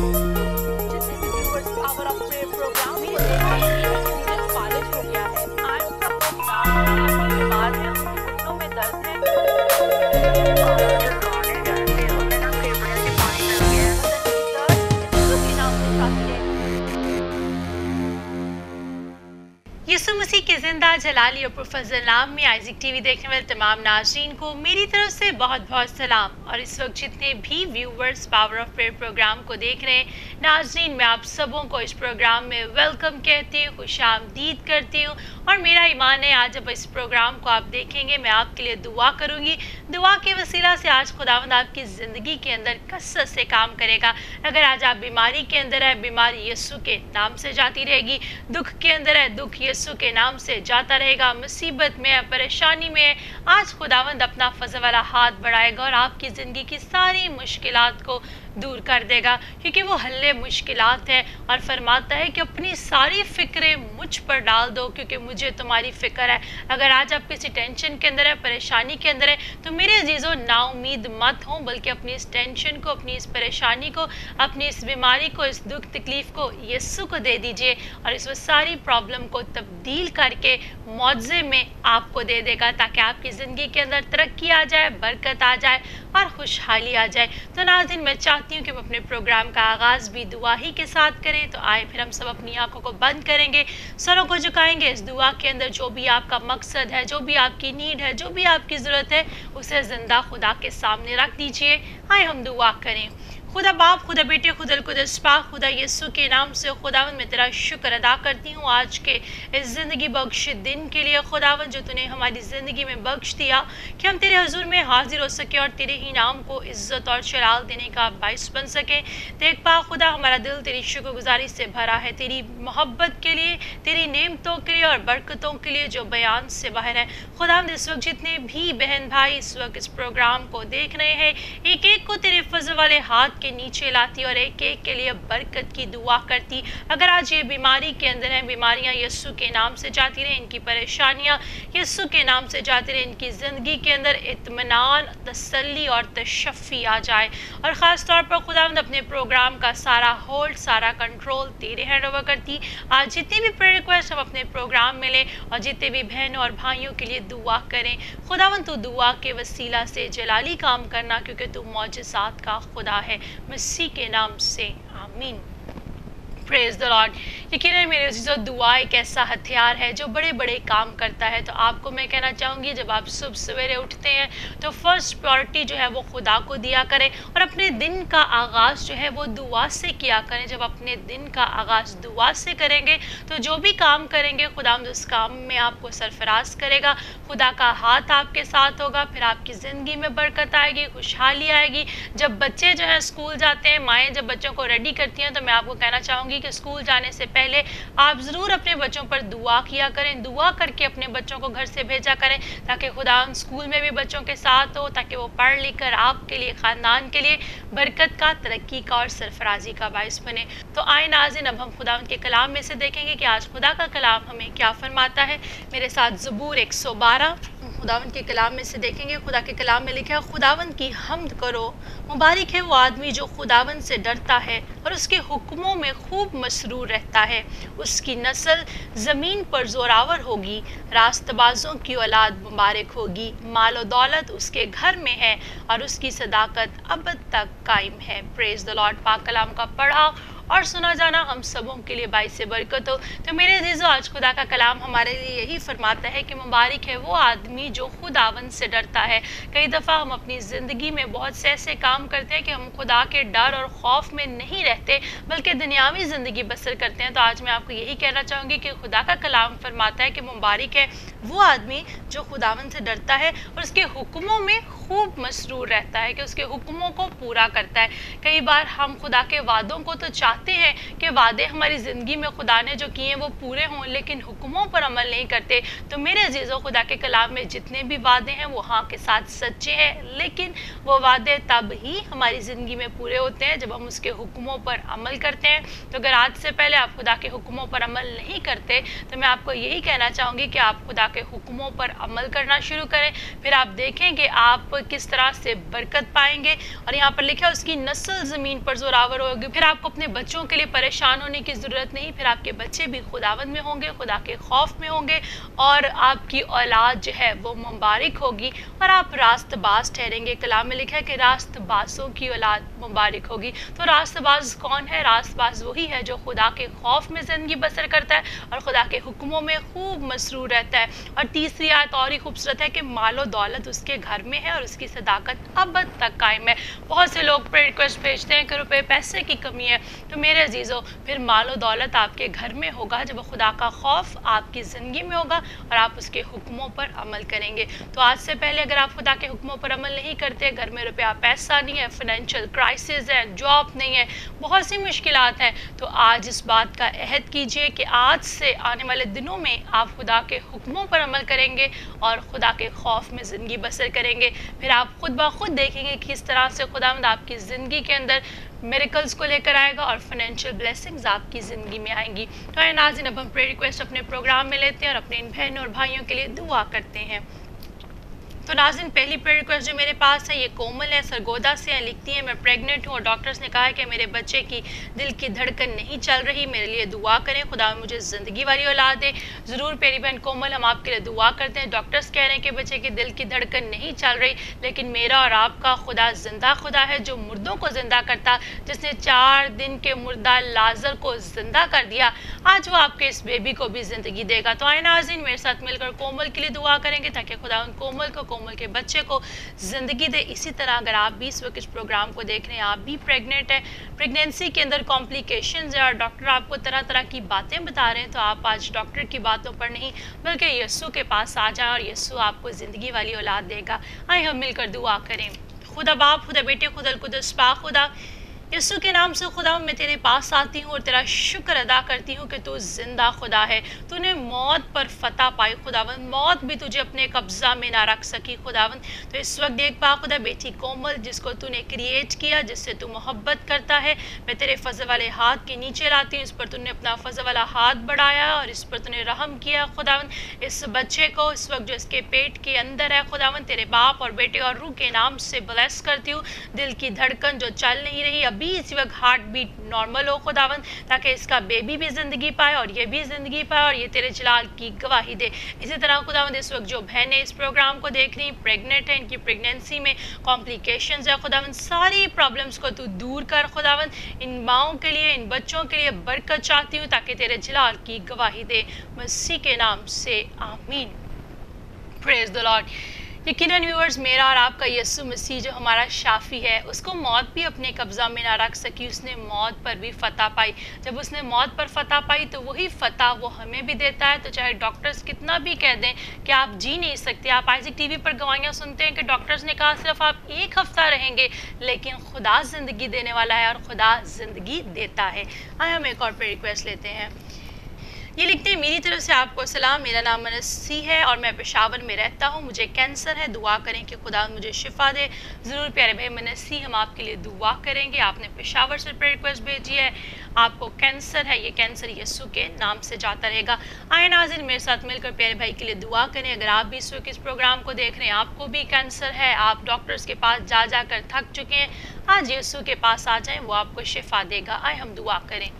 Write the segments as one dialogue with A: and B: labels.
A: Just listen to the words power of prayer program. کے زندہ جلالی اور پروفیسر لام میں آئیزک ٹی وی دیکھنے والے تمام ناظرین کو میری طرف سے بہت بہت سلام۔ اور اس وقت جتنے بھی viewers power of prayer program کو دیکھ رہے ہیں، ناظرین، میں آپ سبوں کو اس پروگرام میں ویلکم کہتی ہوں، خوش آمدید کرتی ہوں۔ اور میرا ایمان ہے، آج اب اس پروگرام کو آپ دیکھیں گے، میں آپ کے لیے دعا کروں گی۔ دعا کے وسیلہ سے آج خداوند آپ کی زندگی کے اندر کثرت سے کام کرے گا۔ اگر آج آپ بیماری کے اندر ہے بیماری یسو کے نام سے جاتی رہے گی۔ دکھ کے اندر ہے دکھ یسو کے نام سے جاتا رہے گا۔ مصیبت میں، پریشانی میں۔ آج خداوند اپنا فضل والا ہاتھ بڑھائے گا اور آپ کی زندگی کی ساری مشکلات کو دور کر دے گا، کیونکہ وہ حل مشکلات ہے اور فرماتا ہے کہ اپنی ساری فکریں مجھ پر ڈال دو، کیونکہ مجھے تمہاری فکر ہے۔ اگر آج آپ کسی ٹینشن کے اندر ہے پریشانی کے اندر ہے تو میرے عزیزوں نا امید مت ہوں، بلکہ اپنی اس ٹینشن کو، اپنی اس پریشانی کو، اپنی اس بیماری کو، اس دکھ تکلیف کو، یسو کو دے دیجیے اور اس وقت ساری پرابلم کو تبدیل کر کے معجزے میں آپ کو دے دے گا، تاکہ آپ کی زندگی کے اندر ترقی آ جائے، برکت آ جائے۔ اور خوشحالی آ جائے۔ تو ناظرین، میں چاہتی ہوں کہ ہم اپنے پروگرام کا آغاز بھی دعا ہی کے ساتھ کریں۔ تو آئے پھر ہم سب اپنی آنکھوں کو بند کریں گے، سروں کو جھکائیں گے۔ اس دعا کے اندر جو بھی آپ کا مقصد ہے، جو بھی آپ کی نیڈ ہے، جو بھی آپ کی ضرورت ہے، اسے زندہ خدا کے سامنے رکھ دیجیے۔ آئے ہم دعا کریں۔ خدا باپ خدا بیٹے خدا القدس پا خدا یسو کے نام سے خداون میں تیرا شکر ادا کرتی ہوں۔ آج کے اس زندگی بخش دن کے لیے خداون جو تو نے ہماری زندگی میں بخش دیا کہ ہم تیرے حضور میں حاضر ہو سکے اور تیرے ہی نام کو عزت اور شرال دینے کا باعث بن سکے دیکھ پا، خدا ہمارا دل تیری شکر گزاری سے بھرا ہے۔ تیری محبت کے لیے، تیری نعمتوں کے لیے اور برکتوں کے لیے جو بیان سے باہر ہے۔ خدا اس وقت جتنے بھی بہن بھائی اس وقت اس پروگرام کو دیکھ رہے ہیں، ایک ایک کو تیرے فضل والے ہاتھ کے نیچے لاتی اور ایک ایک کے لیے برکت کی دعا کرتی۔ اگر آج یہ بیماری کے اندر ہیں، بیماریاں یسو کے نام سے جاتی رہیں، ان کی پریشانیاں یسو کے نام سے جاتی رہیں، ان کی زندگی کے اندر اطمینان، تسلی اور تشفی آ جائے۔ اور خاص طور پر خداوند اپنے پروگرام کا سارا ہولڈ، سارا کنٹرول تیرے ہینڈ اوور کرتی۔ آج جتنی بھی پری ریکویسٹ ہم اپنے پروگرام میں لیں اور جتنے بھی بہنوں اور بھائیوں کے لیے دعا کریں خداون تو دعا کے وسیلہ سے جلالی کام کرنا، کیونکہ تو معجزات کا خدا ہے۔ مسیح کے نام سے آمین۔ پریز دا لارڈ یقین ہے میرے عزیزو دعا ایک ایسا ہتھیار ہے جو بڑے بڑے کام کرتا ہے۔ تو آپ کو میں کہنا چاہوں گی، جب آپ صبح سویرے اٹھتے ہیں، تو فرسٹ پرورٹی جو ہے وہ خدا کو دیا کریں۔ اور اپنے دن کا آغاز جو ہے وہ دعا سے کیا کریں۔ جب اپنے دن کا آغاز دعا سے کریں گے، تو جو بھی کام کریں گے، خدا اس کام میں آپ کو سرفراز کرے گا۔ خدا کا ہاتھ آپ کے ساتھ ہوگا، پھر آپ کی زندگی میں برکت آئے گی، خوشحالی آئے گی۔ جب بچے جو ہیں، اسکول جاتے ہیں، مائیں جب بچوں کو ریڈی کرتی ہیں، تو میں آپ کو کہنا چاہوں گی کہ سکول جانے سے پہلے آپ ضرور اپنے بچوں پر دعا کیا کریں، دعا کر کے اپنے بچوں کو گھر سے بھیجا کریں تاکہ خدا ان سکول میں بھی بچوں کے ساتھ ہو، تاکہ وہ پڑھ لکھ کر آپ کے لیے، خاندان کے لیے برکت کا، ترقی کا اور سرفرازی کا باعث بنے۔ تو آئے ناظرین، اب ہم خدا ان کے کلام میں سے دیکھیں گے کہ آج خدا کا کلام ہمیں کیا فرماتا ہے۔ میرے ساتھ زبور ایک سو بارہ۔ خداون کے کلام میں سے دیکھیں گے، خدا کے کلام میں لکھا ہے خداون کی حمد کرو۔ مبارک ہے وہ آدمی جو خداون سے ڈرتا ہے اور اس کے حکموں میں خوب مسرور رہتا ہے۔ اس کی نسل زمین پر زوراور ہوگی راست بازوں کی اولاد مبارک ہوگی۔ مال و دولت اس کے گھر میں ہے اور اس کی صداقت ابد تک قائم ہے۔ پریز دا لارڈ پاک کلام کا پڑھا اور سنا جانا ہم سبوں کے لیے باعث برکت ہو۔ تو میرے عزیزو، آج خدا کا کلام ہمارے لیے یہی فرماتا ہے کہ مبارک ہے وہ آدمی جو خداون سے ڈرتا ہے۔ کئی دفعہ ہم اپنی زندگی میں بہت سے ایسے کام کرتے ہیں کہ ہم خدا کے ڈر اور خوف میں نہیں رہتے، بلکہ دنیاوی زندگی بسر کرتے ہیں۔ تو آج میں آپ کو یہی کہنا چاہوں گی کہ خدا کا کلام فرماتا ہے کہ مبارک ہے وہ آدمی جو خداون سے ڈرتا ہے اور اس کے حکموں میں خوب مسرور رہتا ہے، کہ اس کے حکموں کو پورا کرتا ہے۔ کئی بار ہم خدا کے وعدوں کو تو چاہتے ہیں کہ وعدے ہماری زندگی میں خدا نے جو کیے ہیں وہ پورے ہوں، لیکن حکموں پر عمل نہیں کرتے۔ تو میرے عزیز و خدا کے کلام میں جتنے بھی وعدے ہیں وہ ہاں کے ساتھ سچے ہیں، لیکن وہ وعدے تب ہی ہماری زندگی میں پورے ہوتے ہیں جب ہم اس کے حکموں پر عمل کرتے ہیں۔ تو اگر آج سے پہلے آپ خدا کے حکموں پر عمل نہیں کرتے، تو میں آپ کو یہی کہنا چاہوں گی کہ آپ خدا کے حکموں پر عمل کرنا شروع کریں۔ پھر آپ دیکھیں کہ آپ کس طرح سے برکت پائیں گے۔ اور یہاں پر لکھا اس کی نسل زمین پر زوراور ہوگی۔ پھر آپ کو اپنے بچوں بچوں کے لیے پریشان ہونے کی ضرورت نہیں، پھر آپ کے بچے بھی خداوند میں ہوں گے، خدا کے خوف میں ہوں گے اور آپ کی اولاد جو ہے وہ مبارک ہوگی اور آپ راست باز ٹھہریں گے۔ کلام میں لکھا ہے کہ راست بازوں کی اولاد مبارک ہوگی۔ تو راست باز کون ہے؟ راست باز وہی ہے جو خدا کے خوف میں زندگی بسر کرتا ہے اور خدا کے حکموں میں خوب مسرور رہتا ہے۔ اور تیسری آیت اور ہی خوبصورت ہے کہ مال و دولت اس کے گھر میں ہے اور اس کی صداقت اب تک قائم ہے۔ بہت سے لوگ پر ریکویسٹ بھیجتے ہیں کہ روپے پیسے کی کمی ہے۔ تو میرے عزیزو، پھر مال و دولت آپ کے گھر میں ہوگا جب خدا کا خوف آپ کی زندگی میں ہوگا اور آپ اس کے حکموں پر عمل کریں گے۔ تو آج سے پہلے اگر آپ خدا کے حکموں پر عمل نہیں کرتے، گھر میں روپیہ پیسہ نہیں ہے فائنینشیل کرائسز ہے جاب نہیں ہے، بہت سی مشکلات ہیں۔ تو آج اس بات کا عہد کیجیے کہ آج سے آنے والے دنوں میں آپ خدا کے حکموں پر عمل کریں گے اور خدا کے خوف میں زندگی بسر کریں گے۔ پھر آپ خود بخود دیکھیں گے کس طرح سے خدا مند آپ کی زندگی کے اندر میریکلز کو لے کر آئے گا اور فائنینشیل بلیسنگز آپ کی زندگی میں آئیں گی۔ تو اے ناظرین، اب ہم پری ریکویسٹ اپنے پروگرام میں لیتے ہیں اور اپنے ان بہنوں اور بھائیوں کے لیے دعا کرتے ہیں۔ تو ناظرین پہلی پر ریکویسٹ جو میرے پاس ہے، یہ کومل ہے، سرگودا سے ہیں لکھتی ہیں، میں پریگننٹ ہوں اور ڈاکٹرز نے کہا ہے کہ میرے بچے کی دل کی دھڑکن نہیں چل رہی، میرے لیے دعا کریں، خدا مجھے زندگی والی اولاد دے۔ ضرور پیری بہن کومل، ہم آپ کے لیے دعا کرتے ہیں۔ ڈاکٹرز کہہ رہے ہیں کہ بچے کی دل کی دھڑکن نہیں چل رہی، لیکن میرا اور آپ کا خدا زندہ خدا ہے، جو مردوں کو زندہ کرتا، جس نے چار دن کے مردہ لازر کو زندہ کر دیا۔ آج وہ آپ کے اس بیبی کو بھی زندگی دے گا۔ تو آئے ناظرین، میرے ساتھ مل کر کومل کے لیے دعا کریں گے تاکہ خدا ان کومل کو، کومل عمر کے بچے کو زندگی دے۔ اسی طرح اگر آپ بھی اس وقت اس پروگرام کو دیکھ رہے ہیں، آپ بھی پریگنٹ ہیں پریگنینسی کے اندر کمپلیکیشنز ہیں اور ڈاکٹر آپ کو طرح طرح کی باتیں بتا رہے ہیں تو آپ آج ڈاکٹر کی باتوں پر نہیں، بلکہ یسو کے پاس آ جائیں اور یسو آپ کو زندگی والی اولاد دے گا۔ آئیں ہم مل کر دعا کریں۔ خدا باپ، خدا بیٹے، خدا القدس پاک خدا۔ یسو کے نام سے خدا میں تیرے پاس آتی ہوں اور تیرا شکر ادا کرتی ہوں کہ تو زندہ خدا ہے۔ تو نے موت پر فتح پائی خداوند، موت بھی تجھے اپنے قبضہ میں نہ رکھ سکی خداوند۔ تو اس وقت دیکھ پا خدا، بیٹی کومل، جس کو تو نے کریٹ کیا، جس سے تو محبت کرتا ہے، میں تیرے فضل والے ہاتھ کے نیچے لاتی ہوں، اس پر تو نے اپنا فضل والا ہاتھ بڑھایا اور اس پر تو نے رحم کیا خداوند۔ اس بچے کو، اس وقت جو اس کے پیٹ کے اندر ہے خداوند، تیرے باپ اور بیٹے اور روح کے نام سے بلیس کرتی ہوں۔ دل کی دھڑکن جو چل نہیں رہی، اب بھی اسی وقت ہارٹ بیٹ نارمل ہو خداوند تاکہ اس کا بیبی بھی زندگی پائے اور یہ بھی زندگی پائے اور یہ تیرے جلال کی گواہی دے۔ اسی طرح خداوند اس وقت جو بہنیں اس پروگرام کو دیکھ رہی پریگننٹ ہیں، ان کی پریگننسی میں کمپلیکیشنز ہے خداوند ساری پرابلمز کو تو دور کر خداوند ان ماؤں کے لیے، ان بچوں کے لیے برکت چاہتی ہوں، تاکہ تیرے جلال کی گواہی دے۔ مسیح کے نام سے آمین۔ پریز the Lord یقیناً ویورز میرا اور آپ کا یسو مسیح جو ہمارا شافی ہے، اس کو موت بھی اپنے قبضہ میں نہ رکھ سکی، اس نے موت پر بھی فتح پائی۔ جب اس نے موت پر فتح پائی تو وہی فتح وہ ہمیں بھی دیتا ہے۔ تو چاہے ڈاکٹرز کتنا بھی کہہ دیں کہ آپ جی نہیں سکتے، آپ آئزک ٹی وی پر گوائیاں سنتے ہیں کہ ڈاکٹرز نے کہا صرف آپ ایک ہفتہ رہیں گے، لیکن خدا زندگی دینے والا ہے اور خدا زندگی دیتا ہے۔ آئے ہم ایک اور پہ ریکویسٹ لیتے ہیں۔ یہ لکھتے ہیں، میری طرف سے آپ کو سلام، میرا نام منسی ہے اور میں پشاور میں رہتا ہوں، مجھے کینسر ہے، دعا کریں کہ خدا مجھے شفا دے۔ ضرور پیارے بھائی منسی، ہم آپ کے لیے دعا کریں گے۔ آپ نے پشاور سے پر ریکویسٹ بھیجی ہے، آپ کو کینسر ہے، یہ کینسر یسو کے نام سے جاتا رہے گا۔ آئے ناظرین، میرے ساتھ مل کر پیارے بھائی کے لیے دعا کریں۔ اگر آپ بھی اس وقت اس پروگرام کو دیکھ رہے ہیں، آپ کو بھی کینسر ہے، آپ ڈاکٹرز کے پاس جا جا کر تھک چکے ہیں، آج یسو کے پاس آ جائیں، وہ آپ کو شفا دے گا۔ آئے ہم دعا کریں۔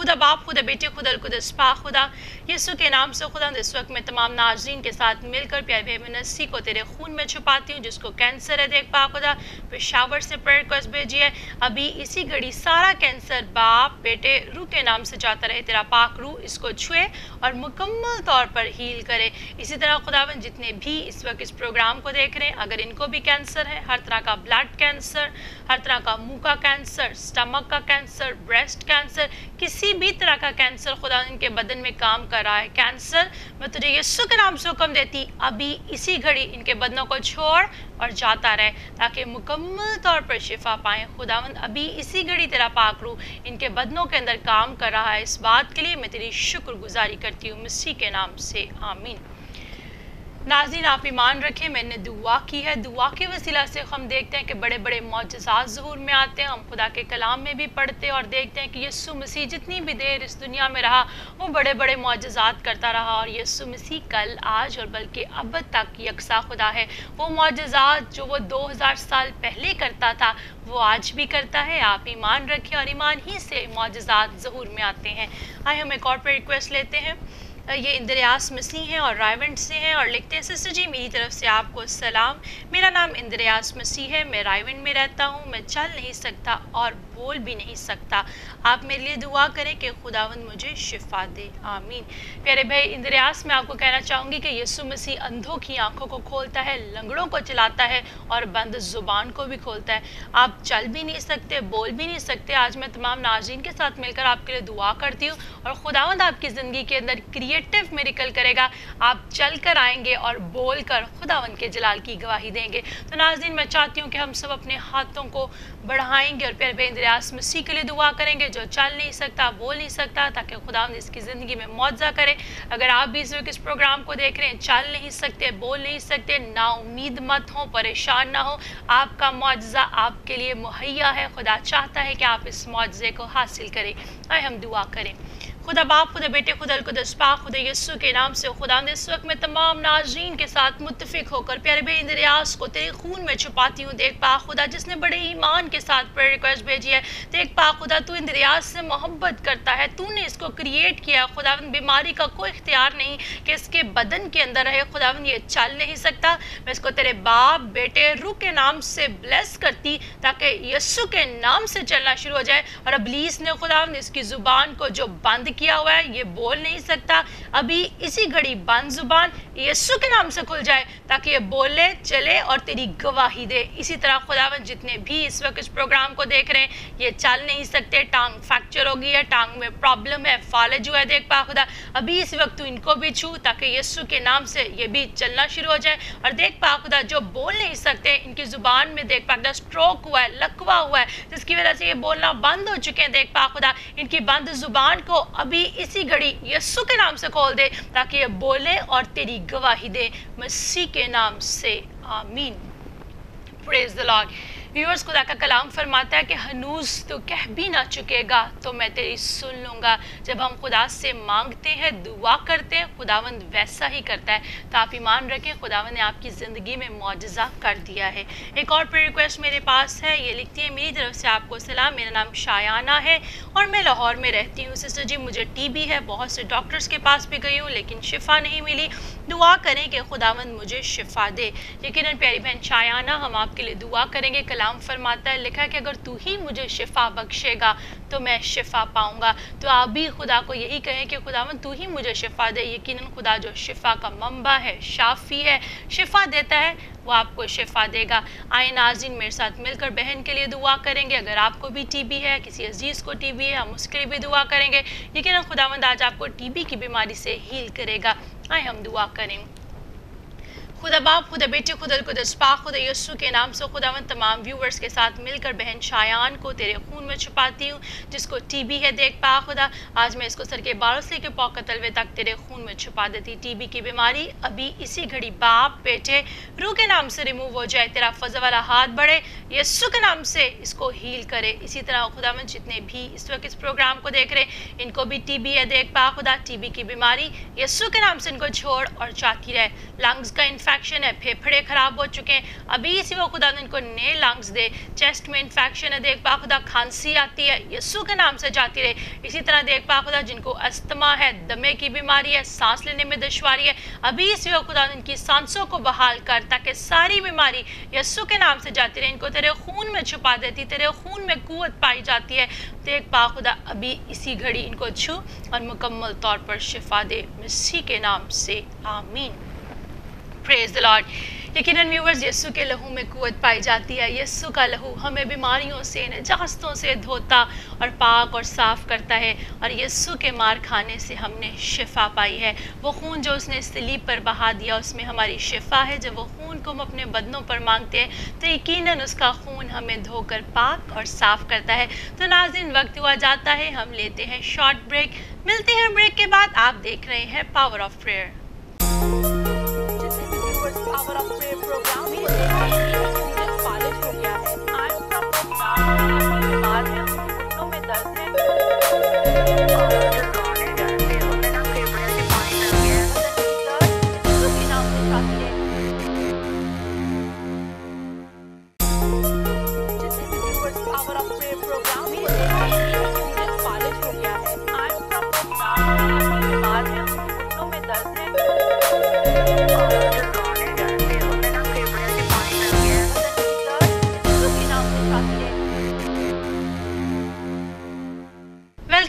A: خدا، باپ خدا، بیٹے خدا القدس پا خدا، یسو کے نام سے خدا، اس وقت میں تمام ناظرین کے ساتھ مل کر پیار بے منسی کو تیرے خون میں چھپاتی ہوں، جس کو کینسر ہے، دیکھ پا خدا پشاور سے پر ریکویسٹ بھیجی ہے۔ ابھی اسی گھڑی سارا کینسر باپ، بیٹے، روح کے نام سے جاتا رہے، تیرا پاک روح اس کو چھوئے اور مکمل طور پر ہیل کرے۔ اسی طرح خداون جتنے بھی اس وقت اس پروگرام کو دیکھ رہے ہیں، اگر ان کو بھی کینسر ہے، ہر طرح کا بلڈ کینسر، ہر طرح کا منہ کا کینسر، سٹمک کا کینسر، بریسٹ کینسر، کسی کسی بھی طرح کا کینسر خدا ان کے بدن میں کام کر رہا ہے. کینسر میں تجھے یہ کے نام سے حکم دیتی، ابھی اسی گھڑی ان کے بدنوں کو چھوڑ اور جاتا رہے تاکہ مکمل طور پر شفا پائیں. خداوند، ابھی اسی گھڑی تیرا پاک رو ان کے بدنوں کے اندر کام کر رہا ہے. اس بات کے لیے میں تیری شکر گزاری کرتی ہوں. مسیح کے نام سے، آمین. ناظرین، آپ ایمان رکھیں، میں نے دعا کی ہے۔ دعا کے وسیلہ سے ہم دیکھتے ہیں کہ بڑے بڑے معجزات ظہور میں آتے ہیں۔ ہم خدا کے کلام میں بھی پڑھتے اور دیکھتے ہیں کہ یسو مسیح جتنی بھی دیر اس دنیا میں رہا، وہ بڑے بڑے معجزات کرتا رہا اور یسو مسیح کل، آج اور بلکہ اب تک یکساں خدا ہے۔ وہ معجزات جو وہ دو ہزار سال پہلے کرتا تھا، وہ آج بھی کرتا ہے۔ آپ ایمان رکھیں اور ایمان ہی سے معجزات ظہور میں آتے ہیں۔ آئے ہم ایک اور پہ ریکویسٹ لیتے ہیں۔ یہ اندریاس مسیح ہیں اور رائیونٹ سے ہیں اور لکھتے ہیں، سسٹر جی میری طرف سے آپ کو سلام۔ میرا نام اندریاس مسیح ہے، میں رائیونٹ میں رہتا ہوں، میں چل نہیں سکتا اور بول بھی نہیں سکتا۔ آپ میرے لیے دعا کریں کہ خداوند مجھے شفا دے۔ آمین۔ پیارے بھائی، اندریاس، میں آپ کو کہنا چاہوں گی کہ یسو مسیح اندھوں کی آنکھوں کو کھولتا ہے، لنگڑوں کو چلاتا ہے اور بند زبان کو بھی کھولتا ہے۔ آپ چل بھی نہیں سکتے، بول بھی نہیں سکتے۔ آج میں تمام ناظرین کے ساتھ مل کر آپ کے لیے دعا کرتی ہوں اور خداوند آپ کی زندگی کے اندر کریٹ کریٹو میریکل کرے گا۔ آپ چل کر آئیں گے اور بول کر خداوند کے جلال کی گواہی دیں گے۔ تو ناظرین، میں چاہتی ہوں کہ ہم سب اپنے ہاتھوں کو بڑھائیں گے اور پھر بے اندریاس مسیح کے لیے دعا کریں گے۔ جو چل نہیں سکتا، بول نہیں سکتا، تاکہ خدا اس کی زندگی میں معاوضہ کرے۔ اگر آپ بھی اس وقت اس پروگرام کو دیکھ رہے ہیں، چل نہیں سکتے، بول نہیں سکتے نا امید مت ہوں، پریشان نہ ہوں۔ آپ کا معجزہ آپ کے لیے مہیا ہے۔ خدا چاہتا ہے کہ آپ اس معجزے کو حاصل کریں۔ آئے ہم دعا کریں۔ خدا باپ، خدا بیٹے، خدا القدس، پاک، خدا یسو کے نام سے، خدا نے اس وقت میں تمام ناظرین کے ساتھ متفق ہو کر پیارے بے اندریاس کو تیرے خون میں چھپاتی ہوں۔ دیکھ پاک خدا، جس نے بڑے ایمان کے ساتھ پر ریکویسٹ بھیجی ہے۔ دیکھ پاک خدا، تو اندریاس سے محبت کرتا ہے۔ تو نے اس کو کریٹ کیا خدا بیماری کا کوئی اختیار نہیں کہ اس کے بدن کے اندر رہے۔ خدا یہ چل نہیں سکتا۔ میں اس کو تیرے باپ، بیٹے، روح کے نام سے بلیس کرتی تاکہ یسو کے نام سے چلنا شروع ہو جائے۔ اور ابلیس نے خدا اس کی زبان کو جو بند کیا ہوا ہے، یہ بول نہیں سکتا۔ ابھی اسی گھڑی بند زبان یسو کے نام سے کھل جائے تاکہ یہ بولے، چلے اور تیری گواہی دے۔ اسی طرح خداوند جتنے بھی اس وقت اس پروگرام کو دیکھ رہے ہیں، یہ چل نہیں سکتے۔ ٹانگ فریکچر ہو گئی ہے، ٹانگ میں پرابلم ہے فالج ہوا ہے، دیکھ پا خدا۔ ابھی اس وقت تو ان کو بھی چھو تاکہ یسو کے نام سے یہ بھی چلنا شروع ہو جائے۔ اور دیکھ پا خدا، جو بول نہیں سکتے، ان کی زبان میں دیکھ پا خدا سٹروک ہوا ہے، لکوا ہوا ہے، جس کی وجہ سے یہ بولنا بند ہو چکے ہیں۔ دیکھ پا خدا، ان کی بند زبان کو ابھی اسی گھڑی یسو کے نام سے کھول دے تاکہ یہ بولے اور تیری گواہی دے، مسیح کے نام سے، آمین۔ پریز the ویورز خدا کا کلام فرماتا ہے کہ ہنوز تو کہہ بھی نہ چکے گا، تو میں تیری سن لوں گا۔ جب ہم خدا سے مانگتے ہیں، دعا کرتے ہیں، خداوند ویسا ہی کرتا ہے۔ تو آپ ایمان رکھیں، خداوند نے آپ کی زندگی میں معجزہ کر دیا ہے۔ ایک اور پر ریکویسٹ میرے پاس ہے، یہ لکھتی ہے، میری طرف سے آپ کو سلام۔ میرا نام شایانہ ہے اور میں لاہور میں رہتی ہوں۔ سسٹر جی مجھے ٹی بی ہے، بہت سے ڈاکٹرز کے پاس بھی گئی ہوں، لیکن شفا نہیں ملی۔ دعا کریں کہ خداوند مجھے شفا دے۔ یقیناً پیاری بہن شایانہ، ہم آپ کے لیے دعا کریں گے۔ کل کلام فرماتا ہے، لکھا کہ اگر تو ہی مجھے شفا بخشے گا تو میں شفا پاؤں گا۔ تو آپ بھی خدا کو یہی کہیں کہ خداون تو ہی مجھے شفا دے۔ یقیناً خدا جو شفا کا منبع ہے، شافی ہے، شفا دیتا ہے، وہ آپ کو شفا دے گا۔ آئے ناظرین، میرے ساتھ مل کر بہن کے لیے دعا کریں گے۔ اگر آپ کو بھی ٹی بی ہے، کسی عزیز کو ٹی بی ہے، ہم اس کے لیے بھی دعا کریں گے۔ یقیناً خداوند آج آپ کو ٹی بی کی بیماری سے ہیل کرے گا۔ آئے ہم دعا کریں۔ خدا باپ خدا بیٹے خدا القدس پاک خدا یسو کے نام سے خدا تمام ویورز کے ساتھ مل کر بہن شایان کو تیرے خون میں چھپاتی ہوں، جس کو ٹی بی ہے، دیکھ پا خدا۔ آج میں اس کو سر کے باروں سے کے پوکا تلوے تک تیرے خون میں چھپا دیتی۔ ٹی بی کی بیماری، ابھی اسی گھڑی باپ بیٹے روح کے نام سے ریموو ہو جائے، تیرا فضا والا ہاتھ بڑھے۔ یسو کے نام سے اس کو ہیل کرے۔ اسی طرح خدا من جتنے بھی اس وقت اس پروگرام کو دیکھ رہے، ان کو بھی ٹی بی ہے، دیکھ پا خدا۔ ٹی بی کی بیماری یسو کے نام سے ان کو چھوڑ اور چاہتی رہے۔ لنگز کا انفیکشن ہے، پھیپھڑے خراب ہو چکے ہیں۔ ابھی اسی وہ خدا نے ان کو نئے لنگز دے۔ چیسٹ میں انفیکشن ہے، دیکھ پا خدا۔ کھانسی آتی ہے یسو کے نام سے جاتی رہے۔ اسی طرح دیکھ پا خدا جن کو استما ہے، دمے کی بیماری ہے، سانس لینے میں دشواری ہے، ابھی اسی وہ خدا ان کی سانسوں کو بحال کر تاکہ ساری بیماری یسو کے نام سے جاتی رہے۔ ان کو تیرے خون میں چھپا دیتی، تیرے خون میں قوت پائی جاتی ہے۔ دیکھ پا خدا، ابھی اسی گھڑی ان کو چھو اور مکمل طور پر شفا دے۔ مسیح کے نام سے، آمین۔ پریز the Lord یقیناً ویورز یسو کے لہو میں قوت پائی جاتی ہے۔ یسو کا لہو ہمیں بیماریوں سے، نجاستوں سے دھوتا اور پاک اور صاف کرتا ہے۔ اور یسو کے مار کھانے سے ہم نے شفا پائی ہے۔ وہ خون جو اس نے سلیب پر بہا دیا، اس میں ہماری شفا ہے۔ جب وہ خون کو ہم اپنے بدنوں پر مانگتے ہیں، تو یقیناً اس کا خون ہمیں دھو کر پاک اور صاف کرتا ہے۔ تو ناظرین وقت ہوا جاتا ہے، ہم لیتے ہیں شارٹ بریک۔ ملتے ہیں بریک کے بعد، آپ دیکھ رہے ہیں پاور آف پریئر۔ میں درد ہے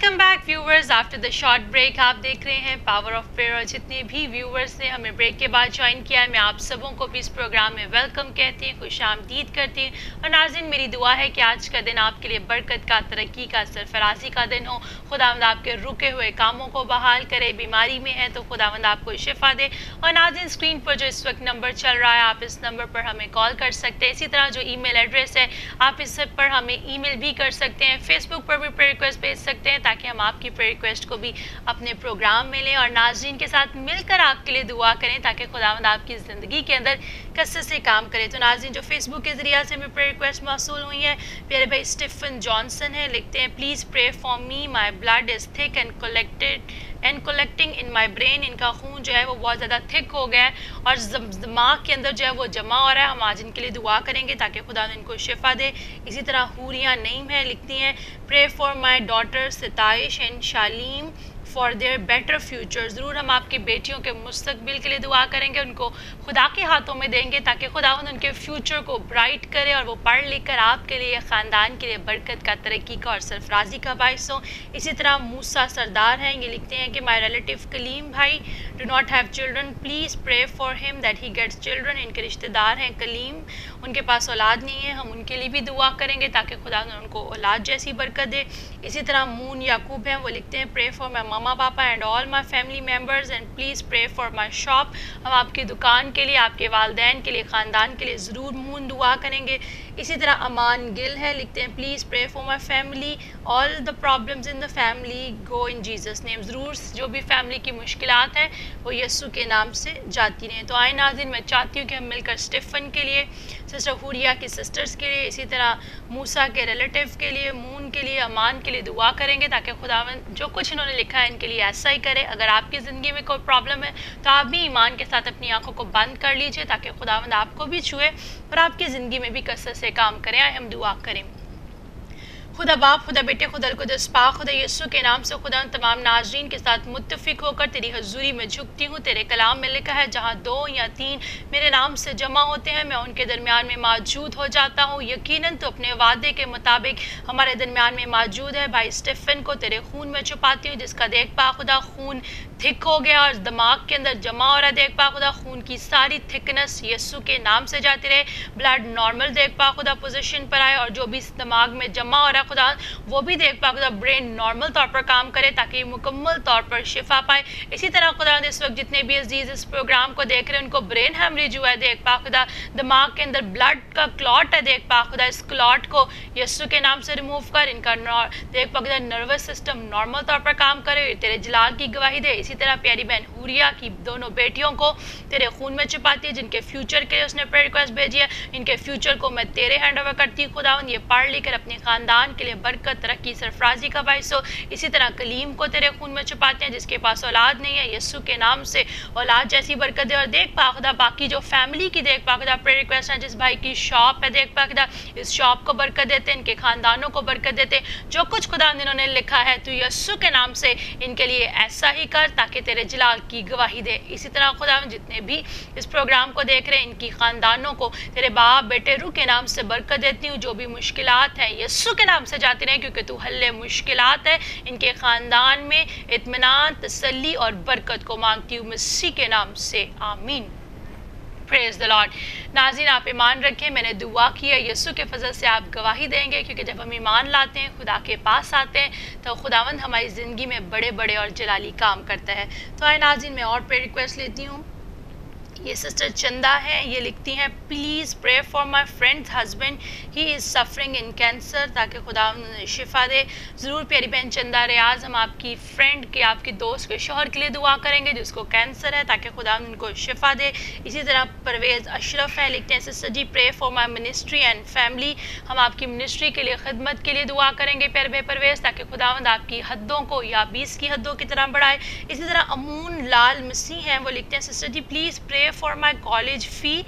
A: welcome back viewers after the short break آپ دیکھ رہے ہیں پاور آف پریئر اور جتنے بھی ویورز نے ہمیں بریک کے بعد جوائن کیا ہے، میں آپ سبوں کو بھی اس پروگرام میں ویلکم کہتی ہوں، خوش آمدید کرتی ہوں۔ اور ناظرین، میری دعا ہے کہ آج کا دن آپ کے لیے برکت کا، ترقی کا، سرفرازی کا دن ہو۔ خداوند آپ کے رکے ہوئے کاموں کو بحال کرے، بیماری میں ہے تو خداوند آپ کو شفا دے۔ اور ناظرین اسکرین پر جو اس وقت نمبر چل رہا ہے، آپ اس نمبر پر ہمیں کال کر سکتے ہیں۔ اسی طرح جو ای میل ایڈریس ہے، آپ اس پر ہمیں ای میل بھی کر سکتے ہیں۔ فیس بک پر بھی ریکویسٹ بھیج سکتے ہیں تاکہ ہم آپ کی پری ریکویسٹ کو بھی اپنے پروگرام میں لیں اور ناظرین کے ساتھ مل کر آپ کے لیے دعا کریں تاکہ خداوند آپ کی زندگی کے اندر کثرت سے کام کرے۔ تو ناظرین، جو فیس بک کے ذریعہ سے ہمیں پری ریکویسٹ موصول ہوئی ہے پیارے بھائی اسٹیفن جانسن ہے لکھتے ہیں please pray for me my blood is thick and collected and collecting in my brain ان کا خون جو ہے وہ بہت زیادہ تھک ہو گیا ہے اور دماغ کے اندر جو ہے وہ جمع ہو رہا ہے۔ ہم آج ان کے لیے دعا کریں گے تاکہ خدا ان کو شفا دے۔ اسی طرح حوریاں نعیم ہے لکھتی ہیں pray for my daughter Sataish and Shaleem for their better future ضرور ہم آپ کی بیٹیوں کے مستقبل کے لیے دعا کریں گے، ان کو خدا کے ہاتھوں میں دیں گے تاکہ خدا ان کے فیوچر کو برائٹ کرے اور وہ پڑھ لکھ کر آپ کے لیے، خاندان کے لیے برکت کا، ترقی کا اور سرفرازی کا باعث ہو اسی طرح موسا سردار ہیں، یہ لکھتے ہیں کہ مائی ریلیٹیو کلیم بھائی do not have children please pray for him that he gets children ان کے رشتہ دار ہیں کلیم ان کے پاس اولاد نہیں ہے ہم ان کے لیے بھی دعا کریں گے تاکہ خدا ان کو اولاد جیسی برکت دے اسی طرح مون یعقوب ہیں وہ لکھتے ہیں pray for my mama papa and all my family members and please pray for my shop ہم آپ کی دکان کے لیے آپ کے والدین کے لیے خاندان کے لیے ضرور مون دعا کریں گے اسی طرح امان گل ہے، لکھتے ہیں please pray for my family all the problems in the family go in Jesus name ضرور جو بھی فیملی کی مشکلات ہیں، وہ یسو کے نام سے جاتی رہیں۔ تو آئے ناظرین، میں چاہتی ہوں کہ ہم مل کر اسٹیفن کے لیے سسٹر ہوریا کی سسٹرز کے لیے اسی طرح موسا کے ریلیٹیو کے لیے مون کے لیے امان کے لیے دعا کریں گے تاکہ خداون جو کچھ انہوں نے لکھا ہے ان کے لیے ایسا ہی کرے۔ اگر آپ کی زندگی میں کوئی پرابلم ہے تو آپ بھی ایمان کے ساتھ اپنی آنکھوں کو بند کر لیجیے تاکہ خداوند آپ کو بھی چھوئے اور آپ کی زندگی میں بھی کثر سے کام کریں۔ ہم دعا کریں۔ خدا باپ خدا بیٹے خدا القدس پاک خدا یسو کے نام سے خدا ان تمام ناظرین کے ساتھ متفق ہو کر تیری حضوری میں جھکتی ہوں، تیرے کلام میں لکھا ہے، جہاں دو یا تین میرے نام سے جمع ہوتے ہیں، میں ان کے درمیان میں موجود ہو جاتا ہوں۔ یقیناً تو اپنے وعدے کے مطابق ہمارے درمیان میں موجود ہے۔ بھائی اسٹیفن کو تیرے خون میں چھپاتی ہوں، جس کا دیکھ پا خدا خون تھک ہو گیا اور دماغ کے اندر جمع ہو رہا ہے۔ دیکھ پا خدا، خون کی ساری تھکنس یسو کے نام سے جاتی رہے۔ بلڈ نارمل، دیکھ پا خدا، پوزیشن پر آئے اور جو بھی اس دماغ میں جمع ہو رہا ہے خدا، وہ بھی دیکھ پا خدا برین نارمل طور پر کام کرے تاکہ یہ مکمل طور پر شفا پائے۔ اسی طرح خدا اس وقت جتنے بھی عزیز اس پروگرام کو دیکھ رہے ہیں، ان کو برین ہیمریج ہوا ہے۔ دیکھ پا خدا، دماغ کے اندر بلڈ کا کلاٹ ہے۔ دیکھ پا خدا، اس کلاٹ کو یسو کے نام سے ریموو کر، ان کا دیکھ پا خدا، نروس سسٹم نارمل طور پر کام کرے۔ تیرے جلال کی گواہی دے۔ اسی اسی طرح پیاری بہن ہوریا کی دونوں بیٹیوں کو تیرے خون میں چھپاتی ہے، جن کے فیوچر کے اس نے پر ریکویسٹ بھیجی ہے۔ ان کے فیوچر کو میں تیرے ہینڈ اوور کرتی خداون یہ پڑھ لے کر اپنے خاندان کے لیے برکت، ترقی، سرفرازی کا باعث ہو۔ اسی طرح کلیم کو تیرے خون میں چھپاتے ہیں، جس کے پاس اولاد نہیں ہے، یسو کے نام سے اولاد جیسی برکت دے۔ اور دیکھ پا خدا باقی جو فیملی کی دیکھ پا خدا پر ریکویسٹ ہے جس بھائی کی شاپ ہے، دیکھ پا خدا اس شاپ کو برکت دیتے ان کے خاندانوں کو برکت دیتے جو کچھ خدا انہوں نے لکھا ہے، تو یسو کے نام سے ان کے لیے ایسا ہی کر تاکہ تیرے جلال کی گواہی دے۔ اسی طرح خدا جتنے بھی اس پروگرام کو دیکھ رہے ہیں، ان کی خاندانوں کو تیرے باپ بیٹے روح کے نام سے برکت دیتی ہوں۔ جو بھی مشکلات ہیں یسو کے نام سے جاتی رہیں، کیونکہ تو حل مشکلات ہے ان کے خاندان میں اطمینان، تسلی اور برکت کو مانگتی ہوں۔ مسیح کے نام سے، آمین۔ پریز دا لارڈ ناظرین، آپ ایمان رکھیں، میں نے دعا کی ہے۔ یسو کے فضل سے آپ گواہی دیں گے، کیونکہ جب ہم ایمان لاتے ہیں، خدا کے پاس آتے ہیں، تو خداوند ہماری زندگی میں بڑے بڑے اور جلالی کام کرتا ہے۔ تو آئے ناظرین، میں اور پہ ریکویسٹ لیتی ہوں۔ یہ سسٹر چندہ ہے یہ لکھتی ہیں please pray for my friend husband he is suffering in cancer تاکہ خدا شفا دے۔ ضرور پیاری بہن چندہ ریاض، ہم آپ کی فرینڈ کے، آپ کی دوست کے شوہر کے لیے دعا کریں گے، جس کو کینسر ہے۔ تاکہ خدا ان کو شفا دے۔ اسی طرح پرویز اشرف ہے لکھتے ہیں sister ji pray for my ministry and family ہم آپ کی منسٹری کے لیے، خدمت کے لیے دعا کریں گے پیر بے پرویز، تاکہ خداوند آپ کی حدوں کو، یا بیس کی حدوں کی طرح بڑھائے۔ اسی طرح امون لال مسیح ہیں، وہ لکھتے ہیں sister G please pray for my college fee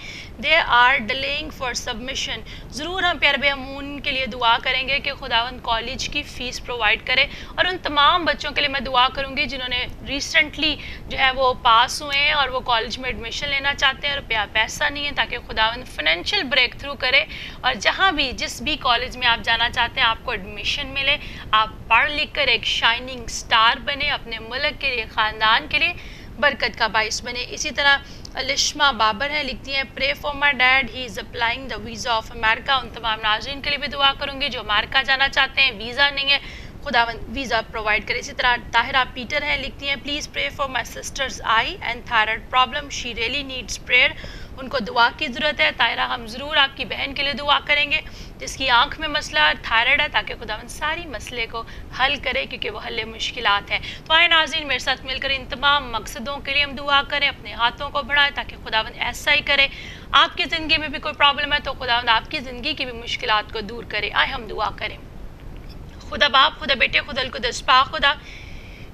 A: they are dealing for submission ضرور ہم پیار امون کے لیے دعا کریں گے کہ خداوند کالج کی فیس پرووائڈ کرے اور ان تمام بچوں کے لیے میں دعا کروں گی جنہوں نے ریسنٹلی جو ہے وہ پاس ہوئے ہیں اور وہ کالج میں ایڈمیشن لینا چاہتے ہیں روپیہ پیسہ نہیں ہے تاکہ خداوند فائنینشیل بریک تھرو کرے اور جہاں بھی جس بھی کالج میں آپ جانا چاہتے ہیں آپ کو ایڈمیشن ملے، آپ پڑھ لکھ کر ایک شائننگ سٹار بنے اپنے ملک کے لیے، خاندان کے لیے۔ برکت کا باعث بنے۔ اسی طرح الشما بابر ہے لکھتی ہیں pray for my dad he is applying the visa of America ان تمام ناظرین کے لیے بھی دعا کروں گی۔ جو امریکہ جانا چاہتے ہیں، ویزا نہیں ہے۔ خدا ویزا پرووائڈ کرے۔ اسی طرح طاہرہ پیٹر ہیں، لکھتی ہیں please pray for my sister's eye and thyroid problem she really needs prayer ان کو دعا کی ضرورت ہے۔ طاہرہ، ہم ضرور آپ کی بہن کے لیے دعا کریں گے۔ جس کی آنکھ میں مسئلہ تھائرائڈ ہے تاکہ خداون ساری مسئلے کو حل کرے کیونکہ وہ حل مشکلات ہیں۔ تو آئے ناظرین، میرے ساتھ مل کر ان تمام مقصدوں کے لیے ہم دعا کریں، اپنے ہاتھوں کو بڑھائیں تاکہ خداون ایسا ہی کرے۔ آپ کی زندگی میں بھی کوئی پرابلم ہے تو خداون آپ کی زندگی کی بھی مشکلات کو دور کرے۔ آئے ہم دعا کریں۔ خدا باپ، خدا بیٹے، خدا القدس، پاک خدا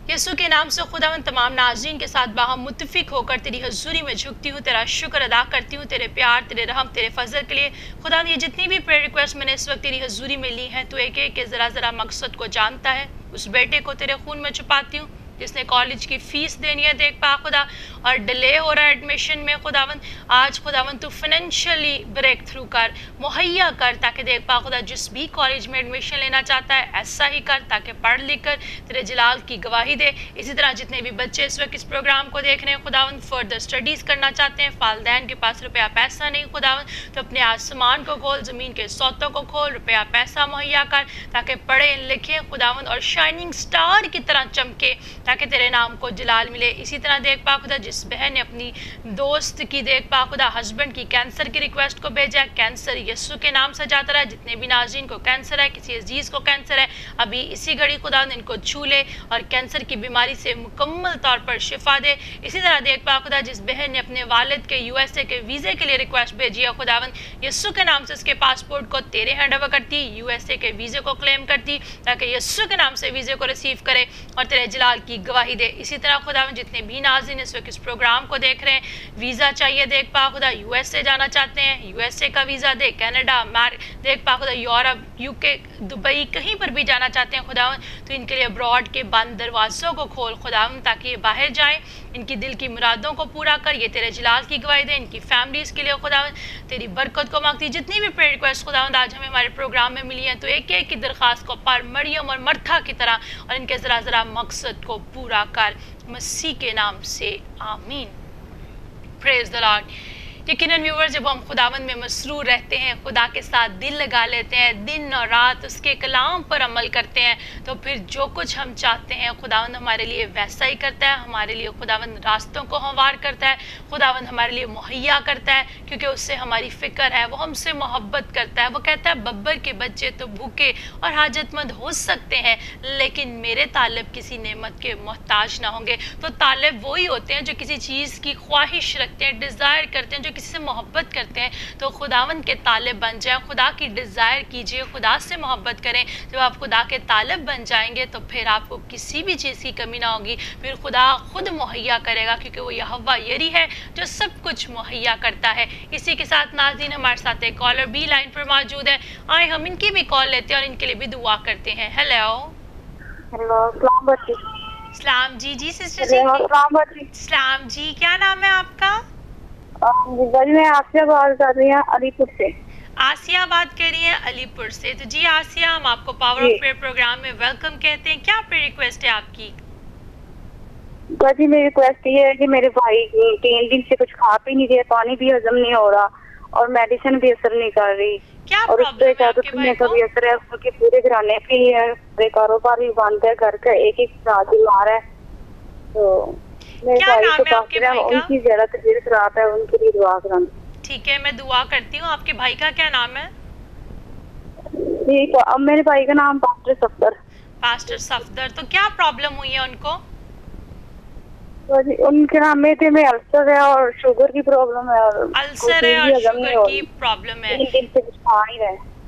A: یسو کے نام سے خدا من تمام ناظرین کے ساتھ باہم متفق ہو کر تیری حضوری میں جھکتی ہوں، تیرا شکر ادا کرتی ہوں، تیرے پیار، تیرے رحم، تیرے فضل کے لیے۔ خدا، یہ جتنی بھی پریئر ریکویسٹ میں نے اس وقت تیری حضوری میں لی ہیں، تو ایک ایک کے ذرا ذرا مقصد کو جانتا ہے، اس بیٹے کو تیرے خون میں چھپاتی ہوں۔ جس نے کالج کی فیس دینی ہے دیکھ پا خدا اور ڈیلے ہو رہا ہے ایڈمیشن میں خداون آج خداون تو فائنینشلی بریک تھرو کر، مہیا کر تاکہ دیکھ پا خدا جس بھی کالج میں ایڈمیشن لینا چاہتا ہے ایسا ہی کر تاکہ پڑھ لکھ کر تیرے جلال کی گواہی دے۔ اسی طرح جتنے بھی بچے اس وقت اس پروگرام کو دیکھ رہے ہیں خداون فردر اسٹڈیز کرنا چاہتے ہیں۔ فالدین کے پاس روپیہ پیسہ نہیں خداون تو اپنے آسمان کو کھول، زمین کے سوتوں کو کھول، روپیہ پیسہ مہیا کر تاکہ پڑھیں لکھیں خداون اور شائننگ سٹار کی طرح چمکے۔ تاکہ تیرے نام کو جلال ملے۔ اسی طرح دیکھ پا خدا، جس بہن نے اپنی دوست کی، دیکھ پا خدا ہسبینڈ کی کینسر کی ریکویسٹ کو بھیجا کینسر یسو کے نام سے جاتا رہا۔ جتنے بھی ناظرین کو کینسر ہے، کسی عزیز کو کینسر ہے، ابھی اسی گھڑی خدا ان کو چھو لے اور کینسر کی بیماری سے مکمل طور پر شفا دے۔ اسی طرح دیکھ پا خدا، جس بہن نے اپنے والد کے یو ایس اے کے ویزے کے لیے ریکویسٹ بھیجی ہے خداون یسو کے نام سے اس کے پاسپورٹ کو تیرے ہینڈ اوور کرتی یو ایس اے کے ویزے کو کلیم کرتی، تاکہ یسو کے نام سے ویزے کو ریسیو کرے اور تیرے جلال کی گواہی دے۔ اسی طرح خدا جتنے بھی ناظرین اس وقت اس پروگرام کو دیکھ رہے ہیں۔ ویزا چاہیے، دیکھ پا خدا، یو ایس اے جانا چاہتے ہیں۔ یو ایس اے کا ویزا دے، کینیڈا دیکھ پا خدا، یورپ، یو کے، دبئی، کہیں پر بھی جانا چاہتے ہیں خدا تو ان کے لیے ابراڈ کے بند دروازوں کو کھول خدا تاکہ یہ باہر جائیں۔ ان کی دل کی مرادوں کو پورا کر، یہ تیرے جلال کی گواہی دے۔ ان کی فیملیز کے لیے خدا تیری برکت کو مانگتی۔ جتنی بھی پریئر ریکویسٹ خدا آج ہمیں ہمارے پروگرام میں ملی ہیں، تو ایک ایک کی درخواست کو پر مریم اور مرتھا کی طرح، اور ان کے ذرا ذرا مقصد کو پورا کر مسیح کے نام سے آمین. پریز دلارڈ یقیناً ویور جب ہم خداوند میں مسرور رہتے ہیں، خدا کے ساتھ دل لگا لیتے ہیں، دن اور رات اس کے کلام پر عمل کرتے ہیں، تو پھر جو کچھ ہم چاہتے ہیں خداوند ہمارے لیے ویسا ہی کرتا ہے، ہمارے لیے خداوند راستوں کو ہموار کرتا ہے خداوند ہمارے لیے مہیا کرتا ہے، کیونکہ اس سے ہماری فکر ہے، وہ ہم سے محبت کرتا ہے، وہ کہتا ہے ببر کے بچے تو بھوکے اور حاجت مند ہو سکتے ہیں، لیکن میرے طالب کسی نعمت کے محتاج نہ ہوں گے۔ تو طالب وہی ہوتے ہیں جو کسی چیز کی خواہش رکھتے ہیں ڈیزائر کرتے ہیں، جو کسی سے محبت کرتے ہیں تو خداون کے طالب بن جائیں خدا کی ڈیزائر کیجیے خدا سے محبت کریں۔ جب آپ خدا کے طالب بن جائیں گے تو پھر آپ کو کسی بھی چیز کی کمی نہ ہوگی۔ پھر خدا خود مہیا کرے گا کیونکہ وہ یہ یری ہے جو سب کچھ مہیا کرتا ہے۔ اسی کے ساتھ ناظرین ہمارے ساتھ ایک کالر بی لائن پر موجود ہے آئے ہم ان کی بھی کال لیتے ہیں اور ان کے لیے بھی دعا کرتے ہیں۔ ہیلو اسلام جی جی سسٹر جی اسلام جی کیا نام ہے آپ کا؟
B: میں آسیہ بات کر رہی ہوں علی پور سے۔
A: آسیہ بات کر رہی ہیں علی پور سے۔ تو جی آسیہ ہم آپ کو پاور آف پریئر پروگرام میں ویلکم کہتے ہیں۔ کیا پریئر ریکویسٹ ہے آپ کی؟
B: جی میری ریکویسٹ یہ ہے کہ میرے بھائی تین دن سے کچھ کھا پی نہیں رہے پانی بھی ہضم نہیں ہو رہا اور میڈیسن بھی اثر نہیں کر رہی۔ اور اس پہ
A: کے بھائی
B: کا بھی اثر ہے اس کے پورے گھرانے پہ ہی ہے پورے کاروبار بھی بند ہے گھر کا ایک ایک ساتھ بیمار ہے۔ تو
A: کیا
B: بھائی
A: نام
B: کو
A: ہے آپ کے
B: پاس
A: بھائی
B: ان
A: کا؟
B: کی زیادہ طبیعت خراب ہے ان کے لیے دعا کرا
A: ٹھیک ہے میں دعا کرتی ہوں آپ کے بھائی کا کیا نام ہے؟
B: ہے اب میرے بھائی کا نام پاسٹر سفر
A: پاسٹر صفدر تو کیا پرابلم ہوئی ہے ان کو؟
B: جی، ان کے نام میٹھے میں السر ہے اور شوگر کی پرابلم ہے
A: السر ہے اور شوگر کی پرابلم ہے۔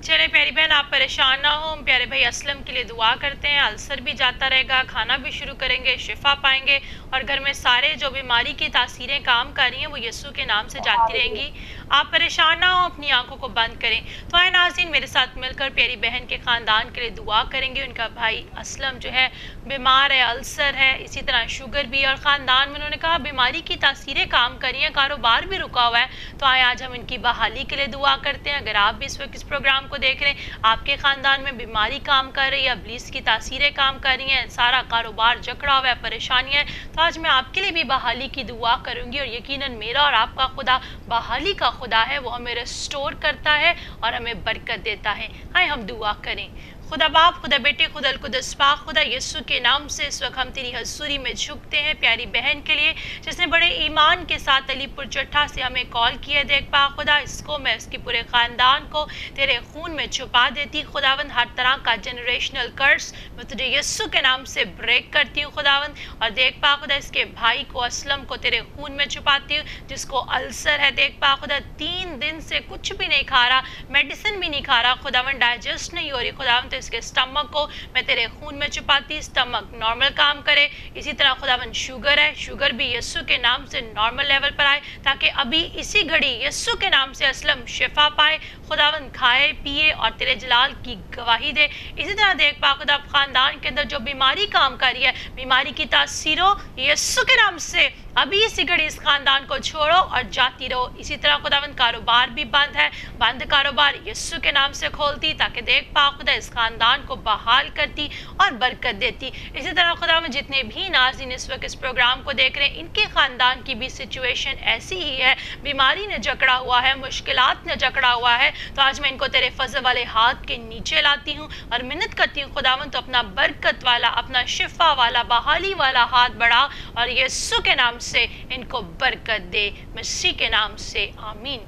A: چلے پیاری بہن، آپ پریشان نہ ہو پیارے بھائی، اسلم کے لیے دعا کرتے ہیں۔ السر بھی جاتا رہے گا، کھانا بھی شروع کریں گے، شفا پائیں گے۔ اور گھر میں سارے جو بیماری کی تاثیریں کام کر رہی ہیں، وہ یسو کے نام سے جاتی رہیں گی۔ آپ پریشان نہ ہو اپنی آنکھوں کو بند کریں۔ تو اے ناظرین، میرے ساتھ مل کر پیاری بہن کے خاندان کے لیے دعا کریں گے۔ ان کا بھائی اسلم جو ہے، بیمار ہے، السر ہے، اسی طرح شوگر بھی اور خاندان میں انہوں نے کہا، بیماری کی تاثیریں کام کر رہی ہیں، کاروبار بھی رکا ہوا ہے۔ تو آئے، آج ہم ان کی بحالی کے لیے دعا کرتے ہیں۔ اگر آپ بھی اس وقت اس پروگرام کو دیکھ رہے ہیں، آپ کے خاندان میں بیماری کام کر رہی ہے، ابلیس کی تاثیریں کام کر رہی ہیں، سارا کاروبار جکڑا ہوا ہے، پریشانیاں ہیں، تو آج میں آپ کے لیے بھی بحالی کی دعا کروں گی۔ اور یقیناً میرا اور آپ کا خدا بحالی کا خدا ہے، وہ ہمیں ریسٹور کرتا ہے اور ہمیں برکت دیتا ہے۔ آئے ہم دعا کریں۔ خدا باپ، خدا بیٹے، خدا القدس پاک، خدا یسو کے نام سے اس وقت ہم تیری حضوری میں جھکتے ہیں پیاری بہن کے لیے، جس نے بڑے ایمان کے ساتھ علی پور چٹھا سے ہمیں کال کیا، دیکھ پاک خدا اس کو، میں اس کے پورے خاندان کو تیرے خون میں چھپا دیتی، خداوند ہر طرح کا جنریشنل کرس میں تجھے یسو کے نام سے بریک کرتی ہوں، خداوند۔ اور دیکھ پا، خدا اس کے بھائی کو، اسلم کو تیرے خون میں چھپاتی ہوں، جس کو السر ہے۔ دیکھ پا، خدا تین دن سے کچھ بھی نہیں کھا رہا میڈیسن بھی نہیں کھا رہا، خداوند ڈائجسٹ نہیں ہو رہی، خداوند تو اس کے سٹمک کو میں تیرے خون میں چھپاتی سٹمک نارمل کام کرے. اسی طرح خداوند شوگر ہے. شوگر بھی یسو کے نام سے نارمل لیول پر آئے تاکہ ابھی اسی گھڑی یسو کے نام سے اسلم شفا پائے. خداوند کھائے پیے اور تیرے جلال کی گواہی دے. اسی طرح دیکھ پا خدا خاندان کے اندر جو بیماری کام کر رہی ہے، بیماری کی تاثیروں یسو کے نام سے ابھی اسی گھڑی اس خاندان کو چھوڑو اور جاتی رہو. اسی طرح خداوند کاروبار بھی بند ہے. بند کاروبار یسو کے نام سے کھولتی تاکہ دیکھ پا خدا اس خاندان خاندان کو بحال کرتی اور برکت دیتی۔ اسی طرح خداوند جتنے بھی ناظرین اس وقت اس پروگرام کو دیکھ رہے ہیں، ان کے خاندان کی بھی سچویشن ایسی ہی ہے۔ بیماری نے جکڑا ہوا ہے، مشکلات نے جکڑا ہوا ہے۔ تو آج میں ان کو تیرے فضل والے ہاتھ کے نیچے لاتی ہوں اور منت کرتی ہوں، خداوند تو اپنا برکت والا، اپنا شفا والا، بحالی والا ہاتھ بڑھا اور یسو کے نام سے ان کو برکت دے، مسیح کے نام سے، آمین۔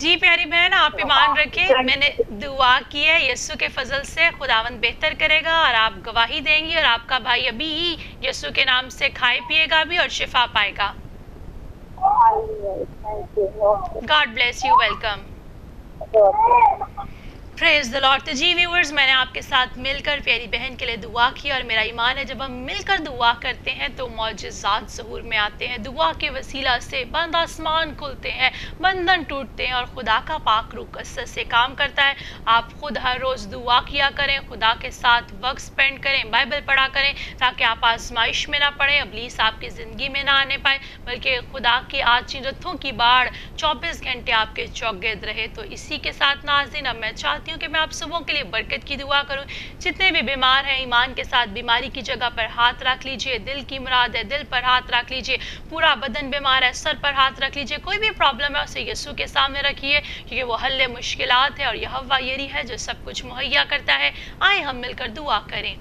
A: جی پیاری بہن آپ ایمان رکھیں میں نے دعا کی ہے یسو کے فضل سے خداوند بہتر کرے گا اور آپ گواہی دیں گی اور آپ کا بھائی ابھی ہی یسو کے نام سے کھائے پیے گا بھی اور شفا پائے گا God bless you welcome praise the Lord تو جی ویورز میں نے آپ کے ساتھ مل کر پیاری بہن کے لیے دعا کی اور میرا ایمان ہے جب ہم مل کر دعا کرتے ہیں تو معجزات ظہور میں آتے ہیں۔ دعا کے وسیلہ سے بند آسمان کھلتے ہیں بندن ٹوٹتے ہیں اور خدا کا پاک روح کثرت سے کام کرتا ہے۔ آپ خود ہر روز دعا کیا کریں، خدا کے ساتھ وقت سپینڈ کریں بائبل پڑھا کریں تاکہ آپ آزمائش میں نہ پڑیں، ابلیس آپ کی زندگی میں نہ آنے پائے بلکہ خدا کی آج رتھوں کی باڑھ چوبیس گھنٹے آپ کے چوگید رہے تو اسی کے ساتھ ناظرین، اب میں چاہتی چاہتی ہوں کہ میں آپ سبوں کے لیے برکت کی دعا کروں۔ جتنے بھی بیمار ہیں، ایمان کے ساتھ بیماری کی جگہ پر ہاتھ رکھ لیجیے۔ دل کی مراد ہے، دل پر ہاتھ رکھ لیجیے۔ پورا بدن بیمار ہے، سر پر ہاتھ رکھ لیجیے۔ کوئی بھی پرابلم ہے، اسے یسو کے سامنے رکھیے۔ کیونکہ وہ حل مشکلات ہے اور یہ ہوا یری ہے جو سب کچھ مہیا کرتا ہے۔ آئیں ہم مل کر دعا کریں۔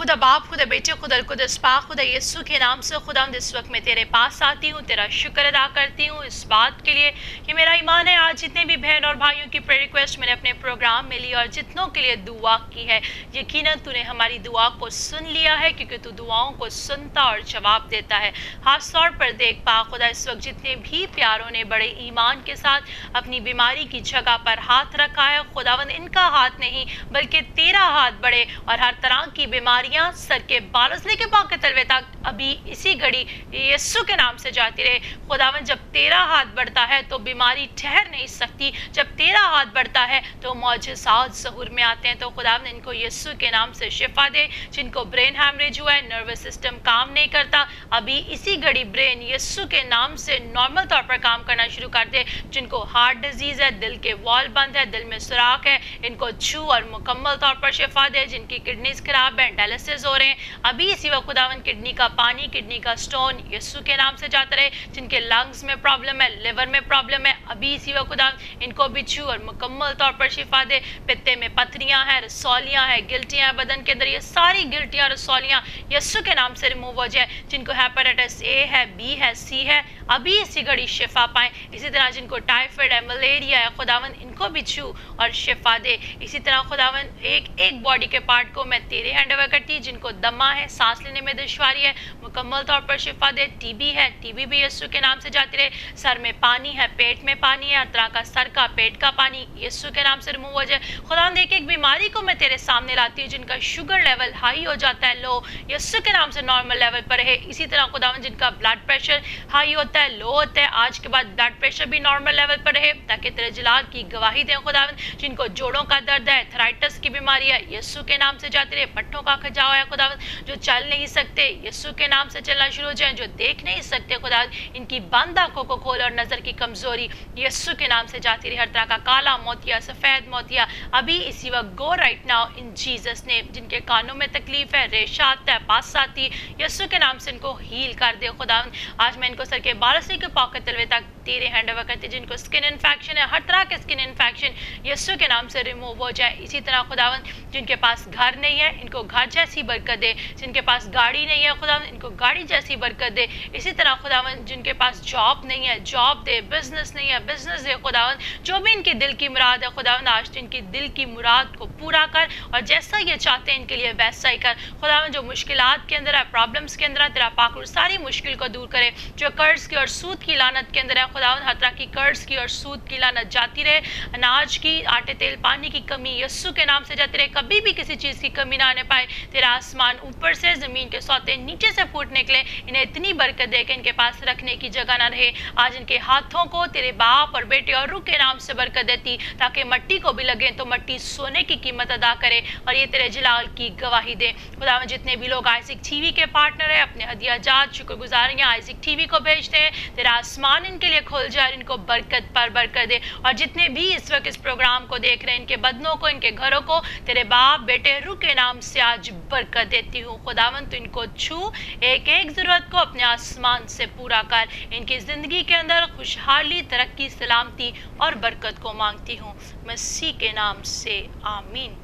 A: خدا باپ، خدا بیٹے، خدا القدس پاک خدا یسو کے نام سے خدا اس وقت میں تیرے پاس آتی ہوں، تیرا شکر ادا کرتی ہوں اس بات کے لیے کہ میرا ایمان ہے، آج جتنے بھی بہن اور بھائیوں کی پری ریکویسٹ میں نے اپنے پروگرام میں لی اور جتنوں کے لیے دعا کی ہے، یقیناً تو نے ہماری دعا کو سن لیا ہے کیونکہ تو دعاؤں کو سنتا اور جواب دیتا ہے۔ خاص طور پر دیکھ پا، خدا اس وقت جتنے بھی پیاروں نے بڑے ایمان کے ساتھ اپنی بیماری کی جگہ پر ہاتھ رکھا ہے خداون ان کا ہاتھ نہیں بلکہ تیرا ہاتھ بڑھے اور ہر طرح کی بیماری بیماریاں سر کے بالزلے کے پاک کے تلوے تک ابھی اسی گھڑی یسو کے نام سے جاتی رہے۔ خداون جب تیرا ہاتھ بڑھتا ہے تو بیماری ٹھہر نہیں سکتی۔ جب تیرا ہاتھ بڑھتا ہے تو معجزات ظہور میں آتے ہیں۔ تو خداون ان کو یسو کے نام سے شفا دے، جن کو برین ہیمریج ہوا ہے، نروس سسٹم کام نہیں کرتا۔ ابھی اسی گھڑی برین یسو کے نام سے نارمل طور پر کام کرنا شروع کر دے۔ جن کو ہارٹ ڈیزیز ہے، دل کے وال بند ہے، دل میں سوراخ ہے، ان کو چھو اور مکمل طور پر شفا دے۔ جن کی کڈنیز خراب ہے ڈائلسز ہو رہے ہیں ابھی اسی وقت خداون کڈنی کا پانی کڈنی کا سٹون یسو کے نام سے جاتا رہے جن کے لنگز میں پرابلم ہے لیور میں پرابلم ہے ابھی اسی وقت خداون ان کو بھی چھو اور مکمل طور پر شفا دے پتے میں پتھریاں ہیں رسولیاں ہیں گلٹیاں ہیں بدن کے اندر یہ ساری گلٹیاں رسولیاں یسو کے نام سے ریموو ہو جائے جن کو ہیپیٹائٹس اے ہے بی ہے سی ہے ابھی اسی گھڑی شفا پائیں اسی طرح جن کو ٹائفائڈ ہے ملیریا ہے خداون ان کو بھی چھو اور شفا دے اسی طرح خداون ایک ایک باڈی کے پارٹ کو میں تیرے ہینڈ اوور کرتی جن کو دما ہے سانس لینے میں دشواری ہے مکمل طور پر شفا دے۔ ٹی بی ہے، ٹی بی بھی یسو کے نام سے جاتی رہے۔ سر میں پانی ہے، پیٹ میں پانی ہے۔ ہر طرح کا سر کا پیٹ کا پانی۔ یسو کے نام سے ریموو ہو جائے خدا دیکھ ایک بیماری کو میں تیرے سامنے لاتی ہوں، جن کا شوگر لیول ہائی ہو جاتا ہے، لو۔ یسو کے نام سے نارمل لیول پر ہے اسی طرح خدا جن کا بلڈ پریشر ہائی ہوتا ہے لو ہوتا ہے، آج کے بعد بلڈ پریشر بھی نارمل لیول پر رہے۔ تاکہ تیرے جلال کی گواہی دیں خدا جن کو جوڑوں کا درد ہے تھرائٹس کی بیماری ہے۔ یسو کے نام سے جاتے رہے۔ پٹھوں کا کھجاؤ ہے خدا جو چل نہیں سکتے۔ یسو کے نام سے چلنا شروع ہو جائیں، جو دیکھ نہیں سکتے خدا، ان کی بند آنکھوں کو کھول اور نظر کی کمزوری یسو کے نام سے جاتی رہی، ہر طرح کا کالا موتیا، سفید موتیا۔ ابھی اسی وقت go right now in Jesus نے جن کے کانوں میں تکلیف ہے، ریشات ہے پاس آتی یسو کے نام سے ان کو ہیل کر دے خدا۔ آج میں ان کو سر کے بارسی کے پاکت تلوے تک تیرے ہینڈ اوور کرتے جن کو سکن انفیکشن ہے، ہر طرح کے سکن انفیکشن یسو کے نام سے ریموو ہو جائے اسی طرح خداون جن کے پاس گھر نہیں ہے، ان کو گھر جیسی برکت دے۔ جن کے پاس گاڑی نہیں ہے خداون ان کو گاڑی جیسی برکت دے۔ اسی طرح خداون جن کے پاس جاب نہیں ہے جاب دے بزنس نہیں ہے بزنس دے خداون جو بھی ان کی دل کی مراد ہے خداون آج ان کی دل کی مراد کو پورا کر اور جیسا یہ چاہتے ہیں ان کے لیے ویسا ہی کر۔ خداون جو مشکلات کے اندر ہے پرابلمس کے اندر ہے، تیرا پاک ساری مشکل کو دور کرے۔ جو قرض کی اور سود کی لانت کے اندر ہے خداون ہر طرح کی قرض کی اور سود کی لانت جاتی رہے۔ اناج کی آٹے تیل پانی کی کمی، یسو کے نام سے جاتی رہے۔ کبھی بھی کسی چیز کی کمی نہ آنے پائے۔ تیرا آسمان اوپر سے، زمین کے سوتے نیچے سے پورا پھوٹ نکلے۔ انہیں اتنی برکت دے کہ ان کے پاس رکھنے کی جگہ نہ رہے۔ آج ان کے ہاتھوں کو تیرے باپ اور بیٹے اور روح کے نام سے برکت دیتی، تاکہ مٹی کو بھی لگے تو مٹی سونے کی قیمت ادا کرے اور یہ تیرے جلال کی گواہی دے۔ خدا میں جتنے بھی لوگ آئزک ٹی وی کے پارٹنر ہیں، اپنے ہدیہ جات شکر گزاریاں آئزک ٹی وی کو بھیجتے ہیں۔ تیرا آسمان ان کے لیے کھول جائے اور ان کو برکت پر برکت دے۔ اور جتنے بھی اس وقت اس پروگرام کو دیکھ رہے ہیں، ان کے بدنوں کو، ان کے گھروں کو، تیرے باپ، بیٹے، روح کے نام سے آج برکت دیتی ہوں۔ خداون تو ان کو چھو۔ ایک ایک ضرورت کو اپنے آسمان سے پورا کر۔ ان کی زندگی کے اندر خوشحالی، ترقی، سلامتی اور برکت کو مانگتی ہوں۔ مسیح کے نام سے آمین۔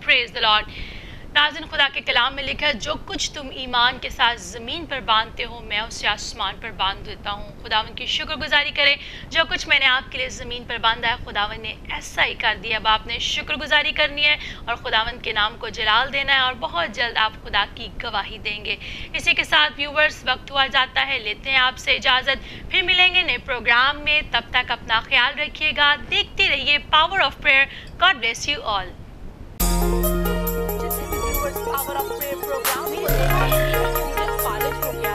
A: پریز the Lord ناظرین خدا کے کلام میں لکھا ہے، جو کچھ تم ایمان کے ساتھ زمین پر باندھتے ہو، میں اسے آسمان پر باندھ دیتا ہوں۔ خداون کی شکر گزاری کرے جو کچھ میں نے آپ کے لیے زمین پر باندھا ہے خداون نے ایسا ہی کر دیا۔ اب آپ نے شکر گزاری کرنی ہے اور خداون کے نام کو جلال دینا ہے اور بہت جلد آپ خدا کی گواہی دیں گے۔ اسی کے ساتھ ویورز وقت ہوا جاتا ہے، لیتے ہیں آپ سے اجازت۔ پھر ملیں گے نئے پروگرام میں۔ تب تک اپنا خیال رکھیے گا۔ دیکھتے رہیے power of prayer God bless you all ہمارا پے پروگرام ہی فالج ہو گیا